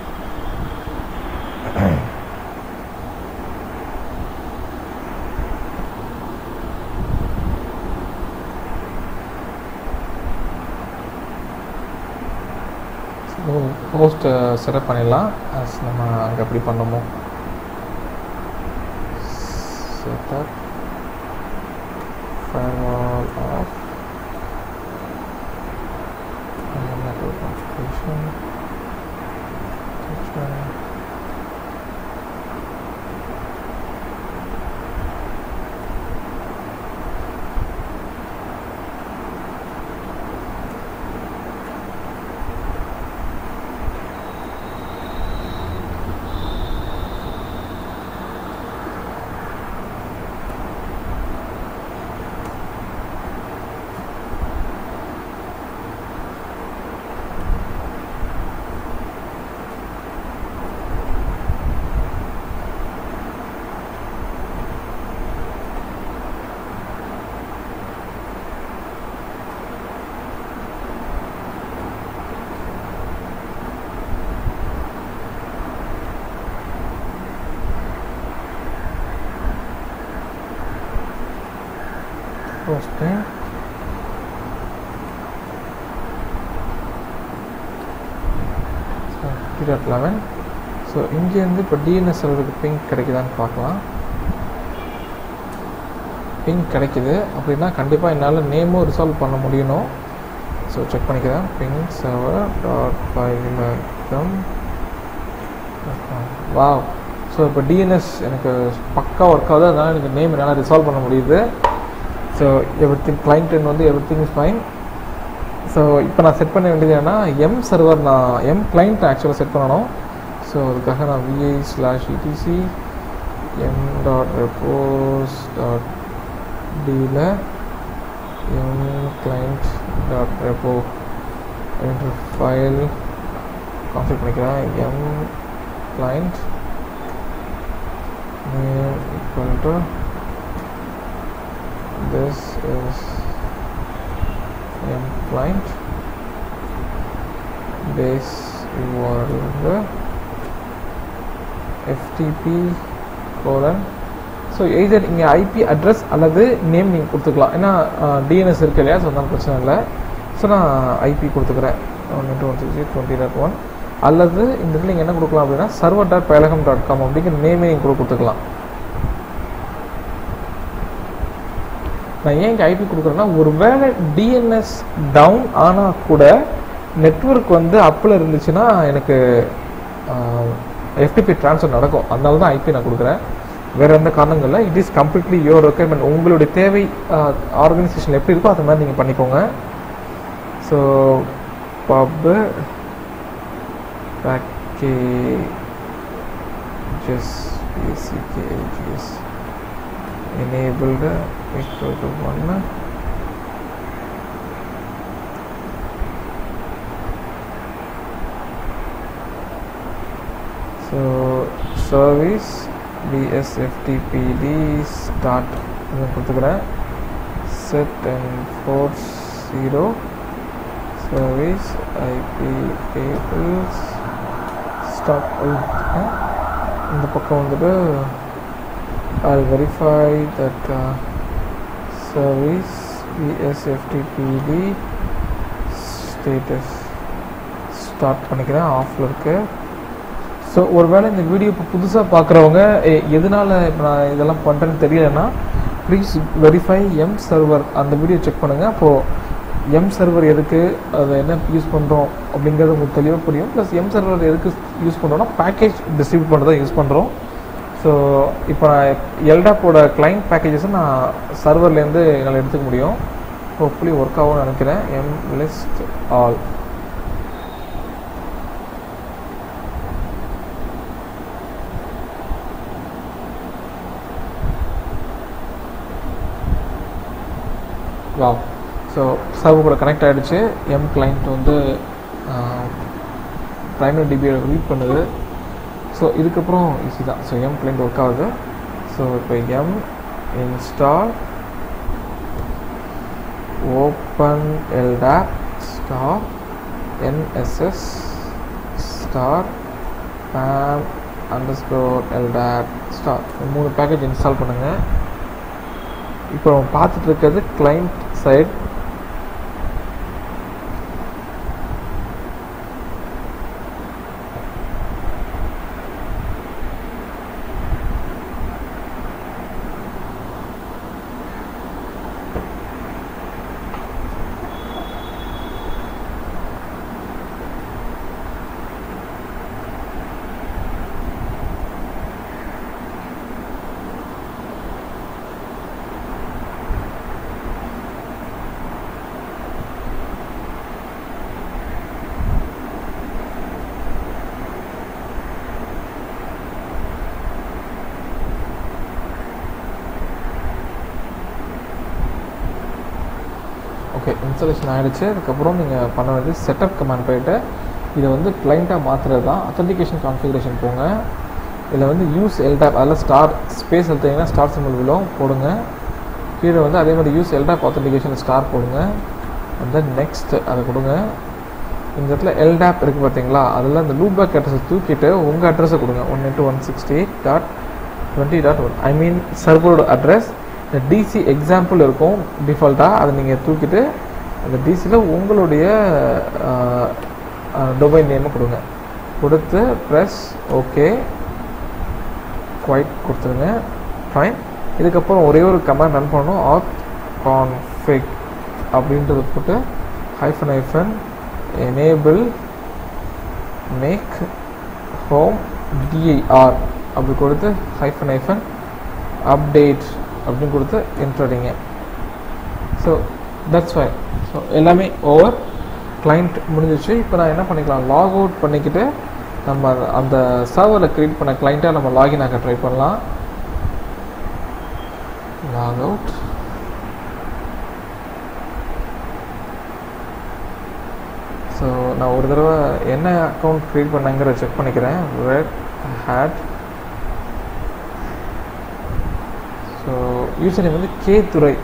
host setup பண்ணிடலாம். As நம்ம அங்கே எப்படி பண்ணோமோ. Setup firewall dot eleven so இங்கேருந்து இப்போ டிஎன்எஸ் சர்வருக்கு பிங்க் கிடைக்குதான்னு பார்க்கலாம். பிங்க் கிடைக்குது. அப்படின்னா கண்டிப்பாக என்னால் நேமும் ரிசால்வ் பண்ண முடியணும். ஸோ செக் பண்ணிக்கிறேன். பிங் சர்வர் டாட் ஃபைலம் வா ஸோ இப்போ டிஎன்எஸ் எனக்கு பக்கா ஒர்க் ஆகுது. அதனால் எனக்கு நேம் என்னால் ரிசால்வ் பண்ண முடியுது. ஸோ எவ்ரி திங் கிளைண்ட் வந்து everything is fine so இப்போ நான் செட் பண்ண வேண்டியது என்னன்னா எம் சர்வர் நான் எம் கிளைண்ட் ஆக்சுவலாக செட் பண்ணணும். ஸோ அதுக்காக நான் vi slash etc yum dot repos dot டியில் எம் கிளைண்ட் டாட் ரெப்போ என்ற ஃபைல் கான்ஃபிக் பண்ணிக்கிறேன். Yum client name equal to this is client base base URL வந்து ஸோ எய்தர் இங்கே ஐபி அட்ரஸ் அல்லது நேம் நீங்கள் கொடுத்துக்கலாம். ஏன்னா டிஎன்எஸ் இருக்கு இல்லையா? ஸோ அதனால பிரச்சனை இல்லை. ஸோ நான் ஐபி கொடுத்துக்கிறேன். One into one six twenty dot one அல்லது இந்த இடத்துல நீங்கள் என்ன கொடுக்கலாம் அப்படின்னா server dot Payilagam dot com அப்படிங்கிற நேமே நீங்கள் கூட கொடுத்துக்கலாம். நான் ஏன் இங்கே ஐபி கொடுக்குறேன்னா ஒருவேளை டிஎன்எஸ் டவுன் ஆனால் கூட நெட்ஒர்க் வந்து அப்பில் இருந்துச்சுன்னா எனக்கு எஃப்டிபி ட்ரான்ஸ்ஃபர் நடக்கும். அதனால தான் ஐபி நான் கொடுக்குறேன். வேறு எந்த காரணங்கள் இல்லை. It is completely your requirement உங்களுடைய தேவை ஆர்கனைசேஷன் எப்படி இருக்கோ அது மாதிரி நீங்கள் பண்ணிக்கோங்க. So pub packages packages enabled equal to 1 so service bsftpd start கொடுத்துக்கிறேன் set and force 0 service ip tables stop இந்த பக்கம் வந்துட்டு I'll verify that uh, service PSFTPD status start பண்ணிக்கிறேன் ஆஃபில் இருக்கு. ஸோ ஒருவேளை இந்த வீடியோ இப்போ புதுசாக பார்க்குறவங்க எதனால் இப்போ நான் இதெல்லாம் பண்ணுறேன்னு தெரியலன்னா ப்ளீஸ் வெரிஃபை எம் சர்வர் அந்த வீடியோ செக் பண்ணுங்கள் அப்போது எம் சர்வர் எதுக்கு அதை என்ன யூஸ் பண்ணுறோம் அப்படிங்கிறது உங்களுக்கு தெளிவாக புரியும். ப்ளஸ் எம் சர்வர் எதுக்கு யூஸ் பண்ணுறோன்னா பேக்கேஜ் டிஸ்ட்ரிபியூட் பண்ணுறதை யூஸ் பண்ணுறோம் ஸோ இப்போ நான் எல்டாப்போட கிளைண்ட் பேக்கேஜஸை நான் சர்வர்லேருந்து என்னால் எடுத்துக்க முடியும். ஹோப்ஃபுல்லி ஒர்க் ஆகும்னு நினைக்கிறேன். எம் லிஸ்ட் ஆல் வா ஸோ சர்வர் கூட கனெக்ட் ஆகிடுச்சு எம் கிளைண்ட் வந்து ப்ரைமரி டிபியை ரீட் பண்ணுது. ஸோ இதுக்கப்புறம் ஈஸி தான். ஸோ எம் கிளைண்ட் ஒர்க் ஆகுது. ஸோ இப்போ yum install open LDAP star NSS star PAM underscore LDAP star மூணு பேக்கேஜ் இன்ஸ்டால் பண்ணுங்கள் இப்போ பார்த்துட்டு இருக்கிறது கிளைண்ட் சைட் ஓகே இன்ஸ்டாலேஷன் ஆகிடுச்சு அதுக்கப்புறம் நீங்கள் பண்ண வேண்டியது செட்டப் கமாண்ட் போயிட்டு இதை வந்து கிளைண்ட்டாக மாற்றுறது தான் அத்தன்டிகேஷன் கான்ஃபிகரேஷன் போங்க. இதில் வந்து யூஸ் எல்டாப் அதில் ஸ்டார் ஸ்பேஸ் எடுத்தீங்கன்னா ஸ்டார் சிம்பிள் விழும் போடுங்க. கீழே வந்து அதே மாதிரி யூஸ் எல்டாப் அத்தன்டிகேஷன் ஸ்டார் போடுங்க. அண்ட் தென் நெக்ஸ்ட் அதை கொடுங்க. இந்த இடத்துல எல்டாப் இருக்குது பார்த்தீங்களா? அதில் அந்த லூப் பேக் அட்ரஸை தூக்கிட்டு உங்கள் அட்ரஸை கொடுங்க. One into one sixty eight dot twenty dot one I mean சர்வரோட address இந்த டிசி எக்ஸாம்பிள் இருக்கும். டிஃபால்ட்டாக அதை நீங்கள் தூக்கிட்டு அந்த டிசியில் உங்களுடைய டொமைன் நேமை கொடுங்க. கொடுத்து ப்ரெஸ் ஓகே குவைட் கொடுத்துருங்க. ஃபைன் இதுக்கப்புறம் ஒரே ஒரு கமெண்ட் ரன் பண்ணணும். ஆப் கான்ஃபிக் அப்படின்றத போட்டு hyphen hyphen enable make home DIR அப்படி கொடுத்து ஹைஃபன் ஹைஃபன் அப்டேட் அப்படின்னு கொடுத்து என்ட்ரடிங்க ஸோ தட்ஸ் வை ஸோ எல்லாமே ஓவர் கிளைண்ட் முடிஞ்சிச்சு இப்போ நான் என்ன பண்ணிக்கலாம்? லாக் அவுட் பண்ணிக்கிட்டு நம்ம அந்த- சர்வரில் க்ரியேட் பண்ண கிளைண்ட்டாக நம்ம லாகின் ஆக ட்ரை பண்ணலாம். லாக் அவுட் ஸோ நான் ஒரு தடவை என்ன அக்கௌண்ட் க்ரியேட் பண்ணங்கிற செக் பண்ணிக்கிறேன். Red hat so user name வந்து கே துரை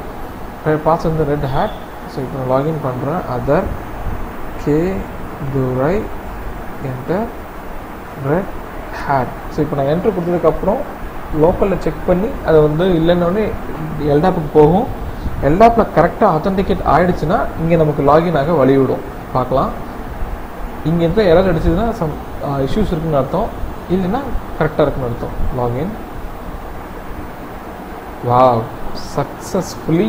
பார்த்து வந்து ரெட் ஹேட் ஸோ இப்போ நான் லாகின் பண்ணுறேன் other K Durai enter red hat so இப்போ நான் என்ட்ரு கொடுத்ததுக்கப்புறம் லோக்கலில் செக் பண்ணி அதை வந்து இல்லைன்னொடனே எல்டாப்புக்கு போகும். எல்டாப்பில் கரெக்டாக அத்தன்டிகேட் ஆகிடுச்சுன்னா இங்கே நமக்கு லாகின் ஆக வழிவிடும். பார்க்கலாம். இங்கே இருக்க எரர் அடிச்சதுன்னா சம் இஷ்யூஸ் இருக்குன்னு அர்த்தம். இல்லைன்னா கரெக்டாக இருக்குன்னு அர்த்தம். லாகின் வா சக்ஸஸ்ஃபுல்லி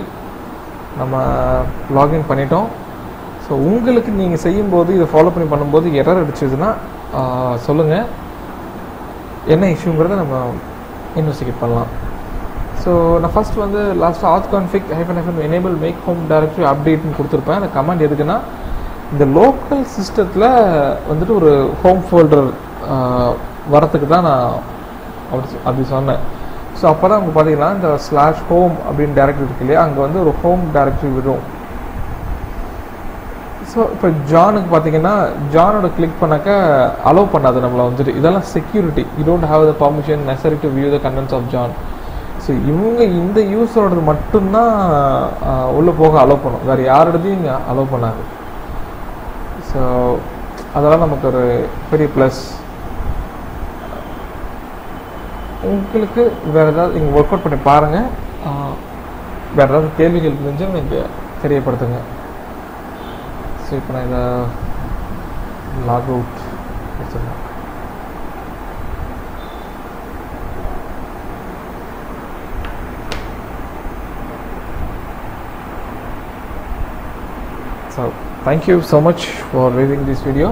நம்ம லாகின் பண்ணிட்டோம். ஸோ உங்களுக்கு நீங்கள் செய்யும்போது இதை ஃபாலோ பண்ணி பண்ணும்போது எரர் அடிச்சதுன்னா சொல்லுங்கள் என்ன இஷ்யூங்கிறத நம்ம இன்வெஸ்டிகேட் பண்ணலாம். ஸோ நான் ஃபர்ஸ்ட் வந்து லாஸ்ட்டாக auth config hyphen hyphen enable make home directory அப்டேட்னு கொடுத்துருப்பேன். அந்த கமெண்ட் எதுக்குன்னா இந்த லோக்கல் சிஸ்டத்தில் வந்துட்டு ஒரு ஹோம் ஃபோல்டர் வரத்துக்கு தான் நான் அப்படி அப்படி சொன்னேன். ஸோ அப்போ தான் அவங்க பார்த்தீங்கன்னா இந்த ஸ்லாஷ் ஹோம் அப்படின்னு டேரக்டரி இருக்கு இல்லையா அங்கே வந்து ஒரு ஹோம் டேரக்டரி விடும். ஸோ இப்போ ஜானுக்கு பார்த்தீங்கன்னா ஜானோட கிளிக் பண்ணாக்க அலோவ் பண்ணாது நம்மளை வந்துட்டு. இதெல்லாம் security you don't have the permission necessary to view the contents of John so இவங்க இந்த யூஸரோடது மட்டும்தான் உள்ளே போக அலோவ் பண்ணும். வேறு யாரோடதையும் இங்கே அலோவ் பண்ணாது. ஸோ அதெல்லாம் நமக்கு ஒரு பெரிய ப்ளஸ் உங்களுக்கு வேறு ஏதாவது நீங்கள் ஒர்க் அவுட் பண்ணி பாருங்கள் வேறு ஏதாவது கேள்விகள் இருந்துச்சுன்னா நீங்கள் தெரியப்படுத்துங்க. ஸோ இப்போ நான் இதை லாக் அவுட் வச்சிடலாம். So thank you so much for viewing this video.